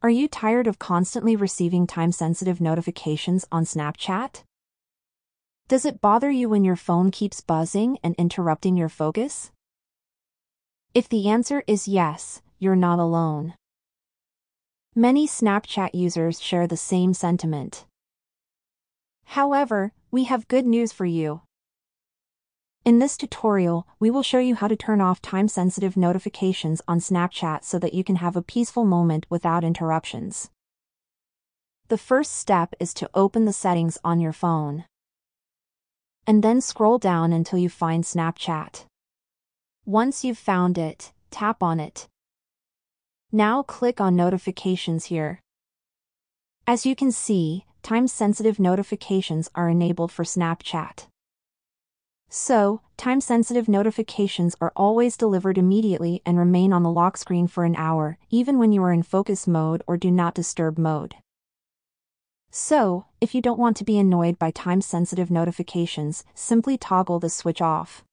Are you tired of constantly receiving time-sensitive notifications on Snapchat? Does it bother you when your phone keeps buzzing and interrupting your focus? If the answer is yes, you're not alone. Many Snapchat users share the same sentiment. However, we have good news for you. In this tutorial, we will show you how to turn off time-sensitive notifications on Snapchat so that you can have a peaceful moment without interruptions. The first step is to open the settings on your phone. And then scroll down until you find Snapchat. Once you've found it, tap on it. Now click on Notifications here. As you can see, time-sensitive notifications are enabled for Snapchat. So, time-sensitive notifications are always delivered immediately and remain on the lock screen for an hour, even when you are in focus mode or do not disturb mode. So, if you don't want to be annoyed by time-sensitive notifications, simply toggle the switch off.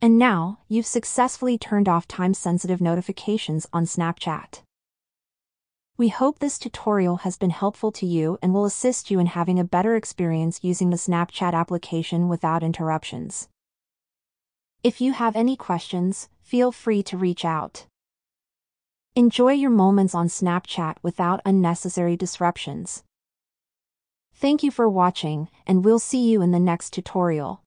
And now, you've successfully turned off time-sensitive notifications on Snapchat. We hope this tutorial has been helpful to you and will assist you in having a better experience using the Snapchat application without interruptions. If you have any questions, feel free to reach out. Enjoy your moments on Snapchat without unnecessary disruptions. Thank you for watching, and we'll see you in the next tutorial.